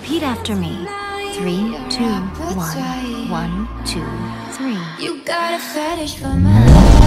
Repeat after me. Three, two, one, one, two, three. You got a fetish for my